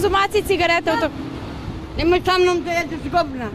Konzumaci cigaret, to... Nemoj sa mnom da jedeš gobna.